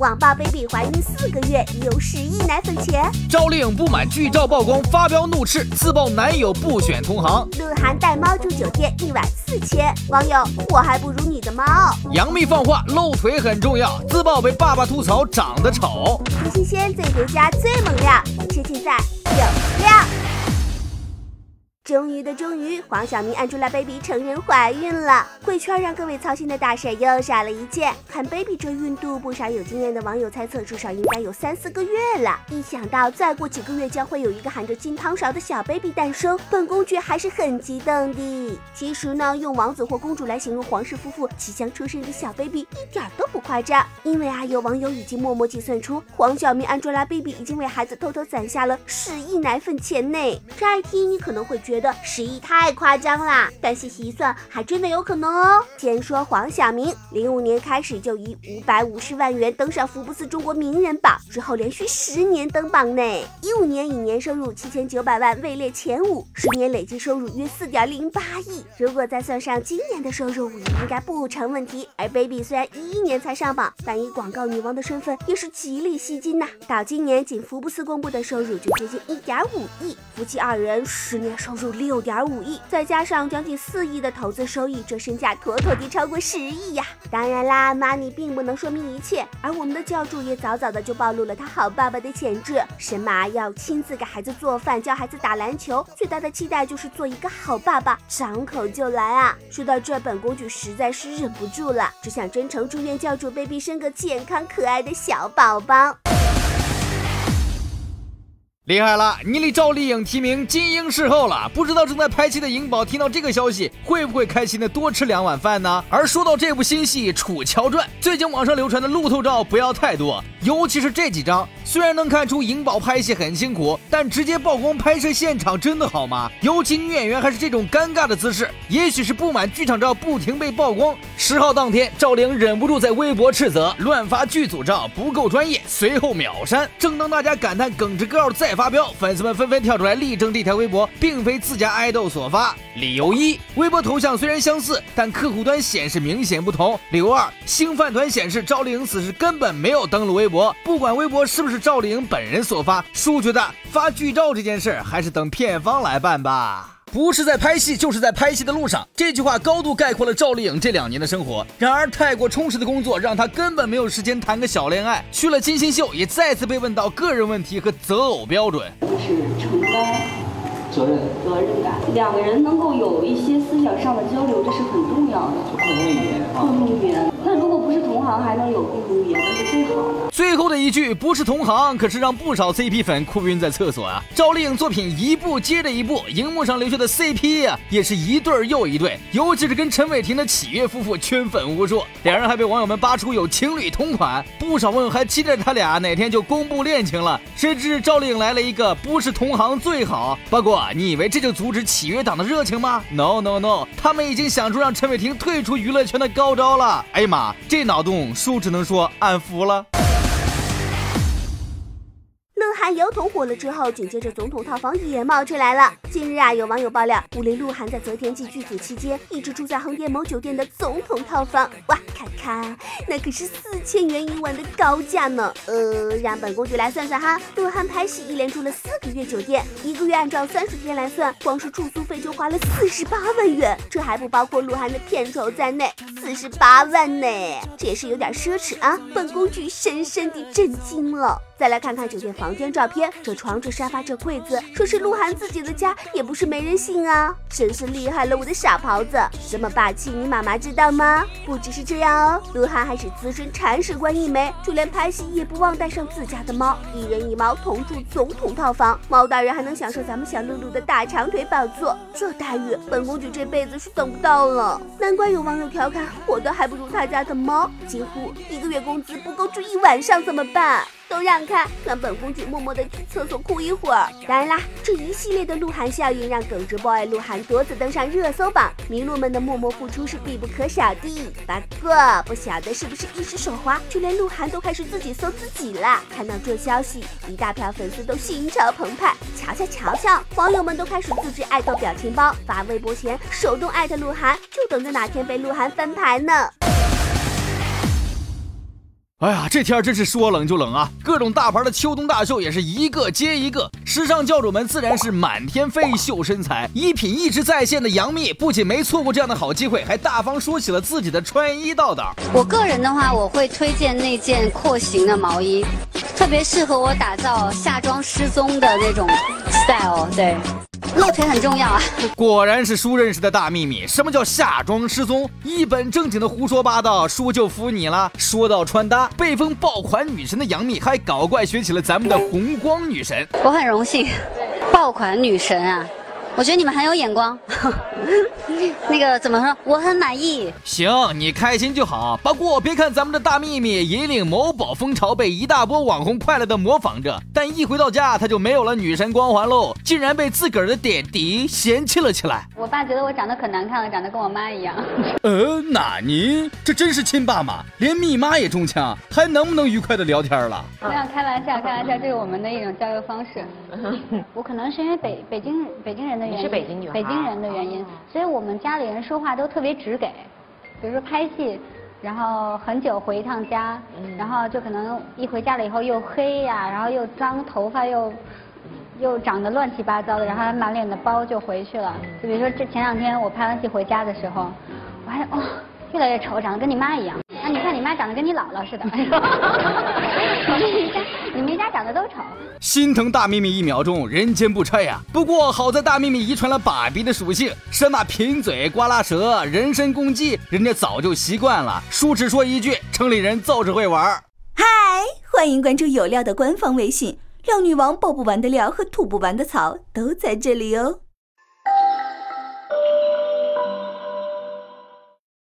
网曝 baby 怀孕四个月已有十亿奶粉钱。赵丽颖不满剧照曝光，发飙怒斥，自曝男友不选同行。鹿晗带猫住酒店一晚四千，网友我还不如你的猫。杨幂放话露腿很重要，自曝被爸爸吐槽长得丑。最新鲜、最独家、最猛料，吃尽在有料。终于的终于，黄晓明 Angelababy 承认怀孕了。贵圈让各位操心的大事又少了一件。看 baby 这孕肚，不少有经验的网友猜测，至少应该有三四个月了。一想到再过几个月将会有一个含着金汤勺的小 baby 诞生，本公爵还是很激动的。其实呢，用王子或公主来形容皇室夫妇即将出生的小 baby 一点都不夸张。因为啊，有网友已经默默计算出，黄晓明 Angelababy 已经为孩子偷偷攒下了十亿奶粉钱呢。乍一听，你可能会觉觉得十亿太夸张啦，但细细一算，还真的有可能哦。先说黄晓明，零五年开始就以五百五十万元登上福布斯中国名人榜，之后连续十年登榜呢。一五年以年收入七千九百万位列前五，十年累计收入约四点零八亿。如果再算上今年的收入，五亿应该不成问题。而 Baby 虽然一一年才上榜，但以广告女王的身份也是极力吸金呐。到今年，仅福布斯公布的收入就接近一点五亿，夫妻二人十年收入。六点五亿，再加上将近四亿的投资收益，这身价妥妥地超过十亿呀！当然啦，money 并不能说明一切，而我们的教主也早早的就暴露了他好爸爸的潜质，神马要亲自给孩子做饭，教孩子打篮球，最大的期待就是做一个好爸爸，张口就来啊！说到这，本公主实在是忍不住了，只想真诚祝愿教主 baby 生个健康可爱的小宝宝。厉害了，你离赵丽颖提名金鹰视后了。不知道正在拍戏的颖宝听到这个消息，会不会开心的多吃两碗饭呢？而说到这部新戏《楚乔传》，最近网上流传的路透照不要太多，尤其是这几张。虽然能看出颖宝拍戏很辛苦，但直接曝光拍摄现场真的好吗？尤其女演员还是这种尴尬的姿势，也许是不满剧场照不停被曝光。十号当天，赵丽颖忍不住在微博斥责乱发剧组照不够专业，随后秒删。正当大家感叹耿直高发飙，粉丝们纷纷跳出来力争这条微博并非自家爱豆所发。理由一：微博头像虽然相似，但客户端显示明显不同。理由二：星饭团显示赵丽颖此时根本没有登录微博。不管微博是不是赵丽颖本人所发，叔觉得发剧照这件事还是等片方来办吧。不是在拍戏，就是在拍戏的路上。这句话高度概括了赵丽颖这两年的生活。然而，太过充实的工作让她根本没有时间谈个小恋爱。去了金星秀，也再次被问到个人问题和择偶标准。是承担责任、责任感，两个人能够有一些思想上的交流，这是很重要的。共同语言，共同语言。同行，还能有共同语言，那是最好的。最后的一句不是同行，可是让不少 CP 粉哭晕在厕所啊！赵丽颖作品一部接着一部，荧幕上留下的 CP 啊，也是一对又一对，尤其是跟陈伟霆的启月夫妇圈粉无数，两人还被网友们扒出有情侣同款，不少网友还期待他俩哪天就公布恋情了。谁知赵丽颖来了一个不是同行最好，不过你以为这就阻止启月党的热情吗？No No No，他们已经想出让陈伟霆退出娱乐圈的高招了。哎呀妈，这脑打洞叔只能说俺服了。油桶火了之后，紧接着总统套房也冒出来了。近日啊，有网友爆料，武林鹿晗在泽田记剧组期间，一直住在横店某酒店的总统套房。哇，看看，那可是四千元一晚的高价呢。呃，让本公爵来算算哈，鹿晗拍戏一连住了四个月酒店，一个月按照三十天来算，光是住宿费就花了四十八万元，这还不包括鹿晗的片酬在内，四十八万呢，这也是有点奢侈啊。本公爵深深地震惊了。再来看看酒店房间照片，这床、这沙发、这柜子，说是鹿晗自己的家，也不是没人信啊！真是厉害了，我的傻狍子，这么霸气，你妈妈知道吗？不只是这样哦，鹿晗还是资深铲屎官一枚，就连拍戏也不忘带上自家的猫，一人一猫同住总统套房，猫大人还能享受咱们小露露的大长腿宝座，这待遇本公主这辈子是等不到了。难怪有网友调侃，我的还不如他家的猫，几乎一个月工资不够住一晚上怎么办？都让开，让本公主默默的去厕所哭一会儿。当然啦，这一系列的鹿晗效应让耿直 boy 鹿晗多次登上热搜榜，麋鹿们的默默付出是必不可少的。不过不晓得是不是一时手滑，就连鹿晗都开始自己搜自己了。看到这消息，一大票粉丝都心潮澎湃。瞧瞧瞧瞧，网友们都开始自制爱豆表情包，发微博前手动艾特鹿晗，就等着哪天被鹿晗翻牌呢。哎呀，这天真是说冷就冷啊！各种大牌的秋冬大秀也是一个接一个，时尚教主们自然是满天飞秀身材。衣品一直在线的杨幂不仅没错过这样的好机会，还大方说起了自己的穿衣道道。我个人的话，我会推荐那件廓形的毛衣，特别适合我打造夏装失踪的那种 style。对。露腿很重要啊！果然是叔认识的大秘密。什么叫夏装失踪？一本正经的胡说八道，叔就服你了。说到穿搭，被封爆款女神的杨幂还搞怪学起了咱们的红光女神。我很荣幸，爆款女神啊！我觉得你们很有眼光，那个怎么说？我很满意。行，你开心就好。不过别看咱们的大秘密引领某宝风潮，被一大波网红快乐的模仿着，但一回到家，他就没有了女神光环喽，竟然被自个儿的点滴嫌弃了起来。我爸觉得我长得可难看了，长得跟我妈一样。呃，哪尼这真是亲爸吗？连密妈也中枪，还能不能愉快的聊天了？没有开玩笑，开玩笑，这是我们的一种交流方式。我可能是因为北北京北京人的。你是北京女孩，北京人的原因，所以我们家里人说话都特别直给，比如说拍戏，然后很久回一趟家，然后就可能一回家了以后又黑呀，然后又脏，头发又又长得乱七八糟的，然后满脸的包就回去了。就比如说这前两天我拍完戏回家的时候，我还哦。越来越丑，长得跟你妈一样。啊，你看你妈长得跟你姥姥似的。你们家，你们家长得都丑。心疼大幂幂一秒钟，人间不拆呀。不过好在大幂幂遗传了爸比的属性，什么贫嘴、刮拉舌、人身攻击，人家早就习惯了。叔只说一句，城里人就是会玩。嗨，欢迎关注有料的官方微信，料女王爆不完的料和吐不完的槽都在这里哦。